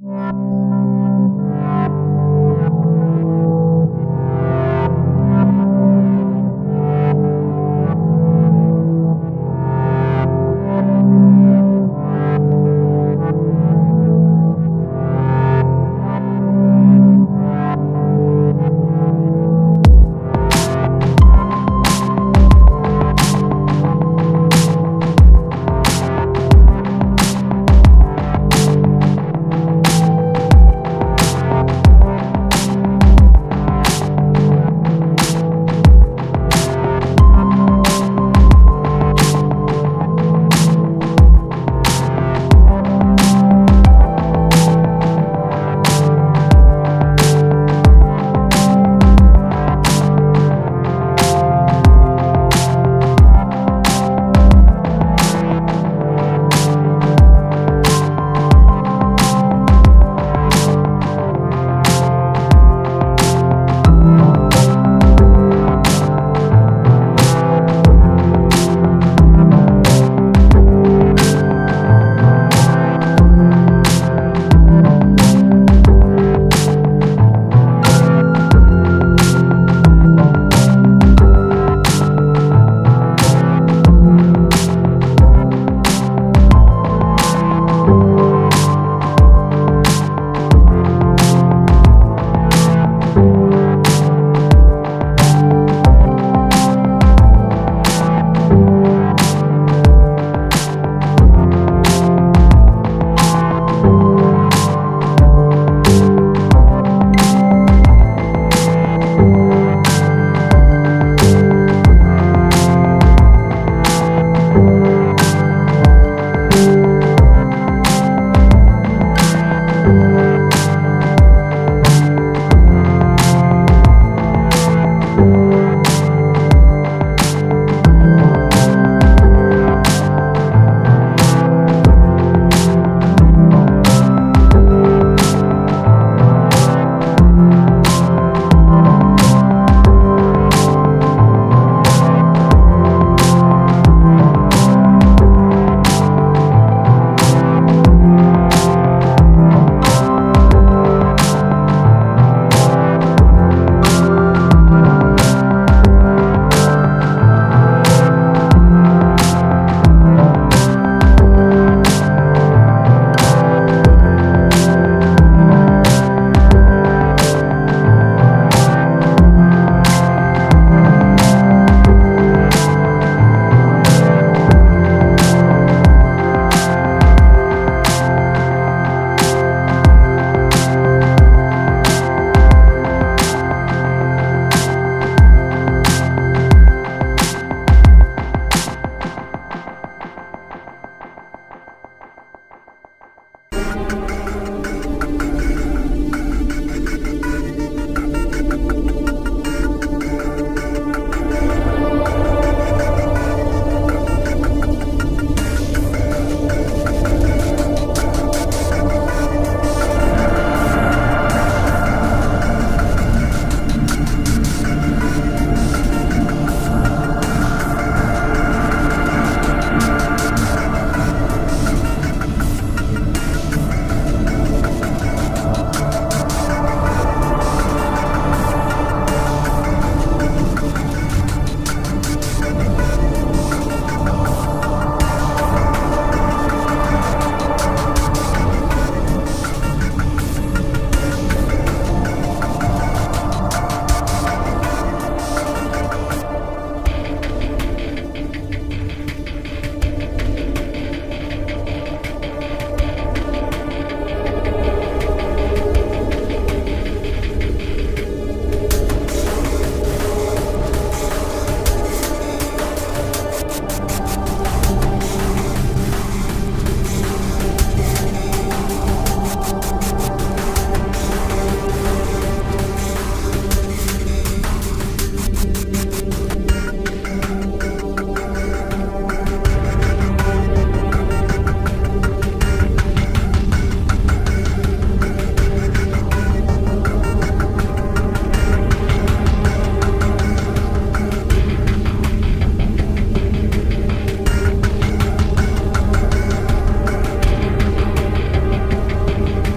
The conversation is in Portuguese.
Música